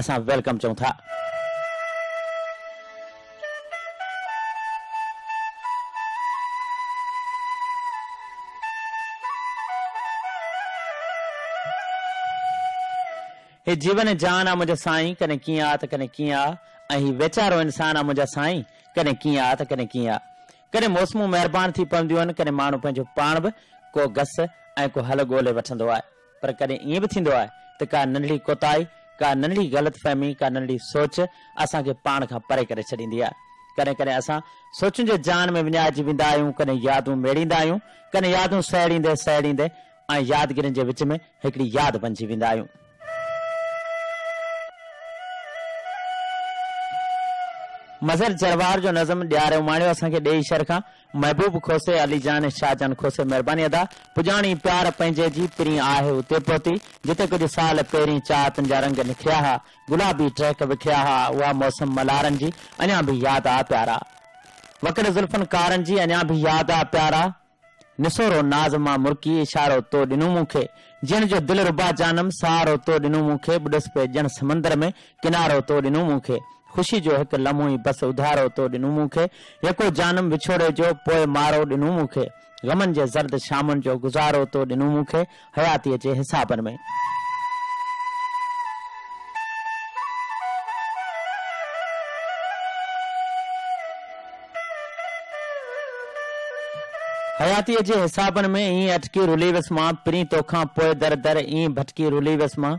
असां वेलकम चऊं था हे जीवन जान आहे मुंहिंजो साईं कॾहिं कीअं आहे त कॾहिं कीअं आहे ऐं ही वेचारो इंसान आहे मुंहिंजा साईं कॾहिं कीअं आहे त कॾहिं कीअं आहे कॾहिं मौसमूं महिरबानी थी पवंदियूं आहिनि कॾहिं माण्हू पंहिंजो पाण बि को घस ऐं को हल ॻोल्हे वठंदो आहे। पर कॾहिं ईअं बि थींदो आहे त का नंढड़ी कोताही का नंढड़ी ग़लति फहमी का नंढड़ी सोच असांखे पाण खां परे करे छॾींदी आहे। कॾहिं कॾहिं असां सोचुनि जे जान में विञाइजी वेंदा आहियूं यादूं मेड़ींदा आहियूं, कॾहिं यादूं सहेड़ींदे सहेड़ींदे, ऐं यादगिरियुनि विच में हिकिड़ी यादि बणिजी वेंदा मज़र जरवार जो नज़म ॾियारियो माणियो असांखे ॾेई शर खां। महबूब खोसे, अली जान शाहजान खोसे, महिरबानी अदा। पुॼाणी प्यार पंहिंजे जी पिरी आहे उते पहुती, जिते कुझु साल पहिरीं चातनि जा रंग निखरिया हुआ गुलाबी ट्रैक विखरिया हुआ उहा मौसम मलारनि जी। अञा बि यादि आहे प्यारा। वकड़ ज़ुल्फन कारनि जी अञा बि यादि आहे प्यारा। निसोरो नाज़ माँ मुर्की, इशारो तो ॾिनो मूंखे। ॼण जो दिलि रुबा जानम सहारो तो ॾिनो मूंखे। बुॾस पे ॼण समंदर में, किनारो तो ॾिनो मूंखे। ख़ुशी जो हिकु लम्हो ई बसि उधारो तो ॾिनो मूंखे यको जानम विछोड़े जो, पोइ मारो ॾिनो मूंखे गमन जे ज़र्द शामनि जो गुज़ारो तो ॾिनो मूंखे हयातीअ जे हिसाबनि में। हयातीअ जे हिसाबनि में ईअं अटकी रुली वियसि माँ, पिरी तोखां पोइ दर दर ईअं भटकी रुली वियसि माँ।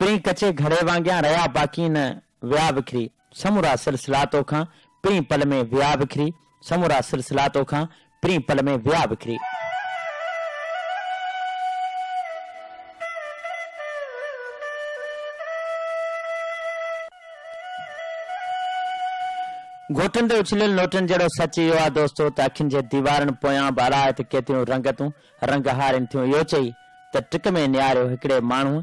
पिणी कचे घड़े वांगिया रहिया बाक़ी न विया विखरी। समूरा सिलसिला तोखां पिणी पल में विया विखरी। समूरा सिलसिला तोखां पिणी पल में विया विखरी। घोटनि ते उछलियल नोटनि जहिड़ो सच इहो आहे दोस्तो त अखियुनि जे दीवारनि पोयां बाराए त केतिरियूं रंगतूं रंग हारिनि थियूं इहो चई, त टिक में नियारियो हिकिड़े माण्हू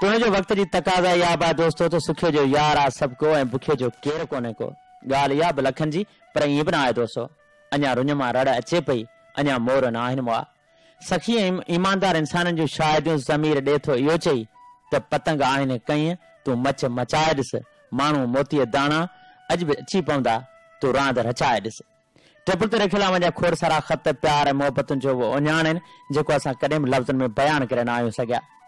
तुंहिंजो वक़्त जी तकाज़ा इहा बि आहे दोस्तो, त सुखियो जो यार आहे सभु को ऐं बुखे जो केरु कोन्हे को। ॻाल्हि इहा बि जी, पर ईअं बि न आहे दोस्तो। अञा अचे पई, अञा मोर न आहिनि सखी ऐं ईमानदार इंसाननि जूं शायदियूं ज़मीर ॾे थो, इहो चई, त पतंग आहिनि कईं, तूं मच मचाए ॾिस। माण्हू मोतीअ दाणा, अॼु बि अची पवंदा, तूं रांदि रचाए ॾिस। टेबल ते रखियल मुंहिंजा खोड़ सारा ख़त, प्यार ऐं जो उहो उञाण आहिनि जेको असां कॾहिं में बयानु करे न आहियूं सघिया।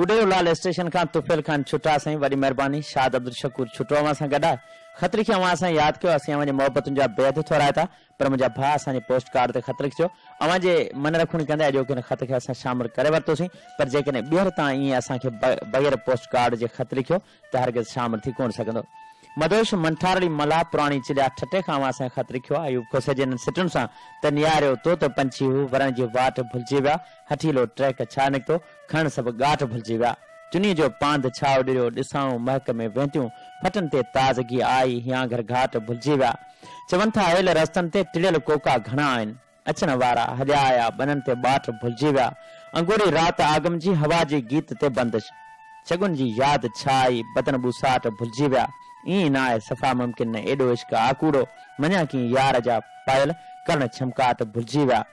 उडेलाल स्टेशन का तुफेल खान छुटा सही वॾी मेहरबानी। शाद अब्दुल शकूर छुटो अवां सां गॾु आहे। ख़त लिखी अवां यादि कयो, असीं अवां जे मोहबतुनि जा बेहद थोराए था, पर मुंहिंजा भाउ असांजे पोस्ट कार्ड ते ख़त लिखिजो अवां मन रखणी कंदा अॼो किन ख़त खे शामिल करे वरितोसीं, पर जेकॾहिं ॿीहर तव्हां ईअं पोस्ट कार्ड जे ख़त लिखियो त हरगिज़ शामिल थी कोन मदोश मंठारड़ी मला पुराणी चिड़िया ठटे खां असां ख़त लिखियो आहे खोसे जे सिटुनि सां त नियारियो तो त पंछी हू वरण जी वाट भुलिजी विया हठीलो ट्रैक छा निकितो, खण सभु ॻाठ भुलिजी विया चुनी जो पांद छाव ॾियो ॾिसाऊं महक में वेंदियूं फटनि ते ताज़गी आई, हिया घर घाट भुलिजी विया चवनि था आयल रस्तनि ते टिड़ियल कोका घणा आहिनि अचण वारा हलिया आया बननि ते बाट भुलिजी विया अंगूरी रात आगम जी हवा जे गीत ते बंदिश, शगुन जी यादि छा आई बदन बुसाट भुलिजी विया ईअं ना है सफ़ा मुमकिन न एॾो इश्क आकूड़ो। मञा की यार जा पायल, करण छमकाट भुलिजी विया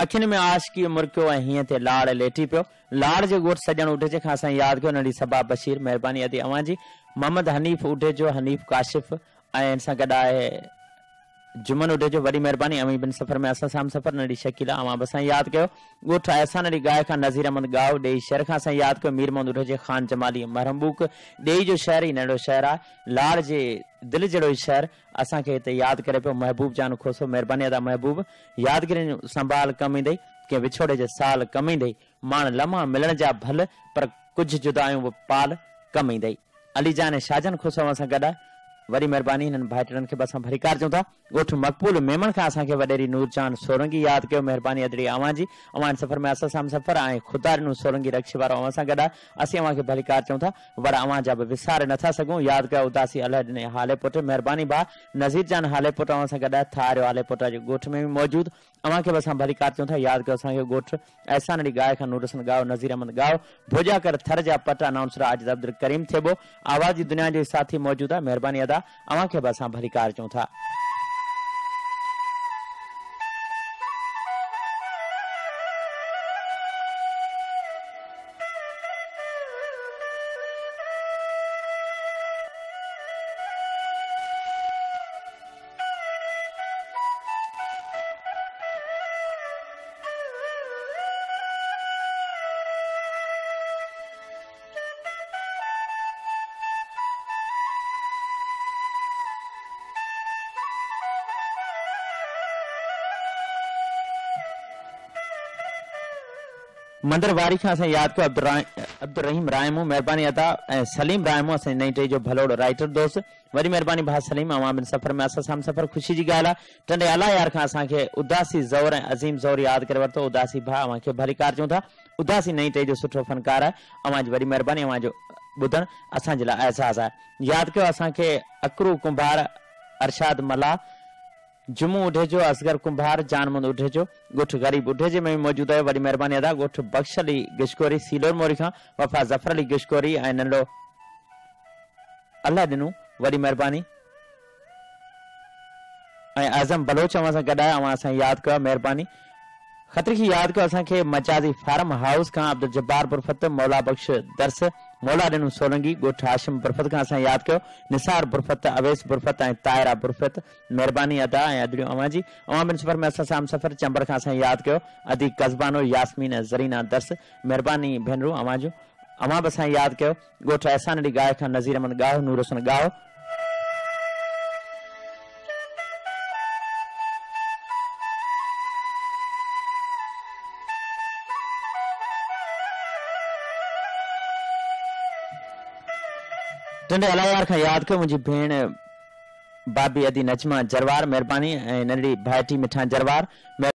अखियुनि में आशिकी मुरकियो ऐं हीअं लाड़ लेटी पियो। लाड़ जे ॻोठ सॼण उठे खां असां यादि कयो, नंढी सबा बशीर, महिरबानी अदी अवां मोहम्मद हनीफ़ उठे जो, हनीफ़ काशिफ़, ऐं हिन सां जुमन उॾे जो वॾी महिरबानी अमी बिन सफ़र में असां साम सफ़र नंढी शकीला अवां बि असां यादि कयो ॻोठ असां नंढी गाय खां नज़ीर अहमद गाओ ॾेई शहर खां असां यादि कयो मीर मोहम्मद उॾे जे ख़ान जमाली मरहमबूक ॾेई जो शहर ई नंढो शहर आहे लाड़ जे दिलि जहिड़ो ई शहर, असांखे हिते यादि करे पियो, महबूब जान खोसो महिरबानी अदा महबूब। यादगिरी संभाल कम ईंदई कंहिं विछोड़े जे साल कम ईंदई माण्हू लम्हा मिलण जा भल, पर कुझु जुदायूं बि पाल कम ईंदई अली जान ऐं शाहजन खोसो असां गॾु वरी महिरबानी हिननि भाइटनि खे बि असां भरिकार चऊं था। ॻोठ मक़बूल मेमण खां असांखे वॾेरी नूरजान सोरंगी यादि कयो। महिरबानी अदड़ी अवां जी। अवां सफ़र में असां सां सफ़र ऐं ख़ुदा ॾिनो सोरंगी रक्ष वारो अवां सां गॾु आहे। असीं अवां खे भलिकार चऊं था। पर अवां जा बि विसारे नथा सघूं। यादि कयो, उदासी अलाह ॾिने हाले पुट। महिरबानी भा। नज़ीर जान हाले पुट अवां सां गॾु थारियो हाले पुट जे ॻोठ में बि मौजूदु। अवां खे बि असां भलिकार चऊं था। यादि कयो, असांखे ॻोठ ऐसा नड़ी गाय खां नूरसन गाओ, नज़ीर अहमद गाओ। भोजा कर थर जा पट अनाउंसर आज अब्दुल करीम थेबो आवाज़ जी दुनिया जो साथी मौजूदु आहे। महिरबानी अदा। अवां खे बि असां भलिकार था। मंदर वारी असां यादि अब्दुर अब्दुल रहीम रायमू, महिरबानी अदा सलीम रायमू असांजी नई टे भलोड़ राइटर दोस्त, वरी महिरबानी भाउ सलीम अवां बिन सफ़र में असां सां सफ़र, ख़ुशी ॻाल्हि आहे टंडे अला यार खां, असांखे उदासी ज़ौर ऐं अज़ीम ज़ौर यादि करे वरितो, उदासी भाउ अवां खे भलीकार चऊं था। उदासी नई टे जो सुठो फनकार आहे अवां जी वरी महिरबानी अवां जो ॿुधणु असांजे एहसास आहे। यादि कयो, असांखे अकरू कुंभार, अरशाद मला जुमू उठे जो असगर कुंभार, जानमंद उठे जो ॻोठ ग़रीब उठे जे में मौजूद है आहे मेहरबानी अदा ॻोठ बख़्श अली गिशकोरी, सीलोर मोरी खां, वफ़ा ज़फर अली गिशकोरी ऐं नंढो अलाह ॾिनू वॾी महिरबानी। ऐं आज़म, बलोच अवां सां गॾु अवां असां यादि कयो महिरबानी। ख़तरे खे यादि कयो असांखे मचाज़ी फार्म हाउस खां अब्दुल जब्बार बुरफत मौला बख़्श दर्स, मौला ॾिनू सोलंगी ॻोठ हाशिम बुरफत खां असां यादि कयो। निसार बुरफत अवेस बुरफत ऐं तायरा बुरफत महिरबानी अदा ऐं अदड़ियूं अवां जी। अवां बिन सफ़र में असां साम सफ़र चंबर खां असां यादि कयो। अदी कज़बानो यास्मीन ज़रीना दर्स। महिरबानी भेनरूं अवां जो। अवां बि असां यादि कयो। ॻोठ अहसान अली गाय खां नज़ीर अहमद गाहो, नूर हुसन गाहो। टंडे अलायार खां यादि कयो मुंहिंजी भेण, बाबी अदी नजमा जरवार, महिरबानी, ऐं नंढड़ी भाइटी मिठां जरवार।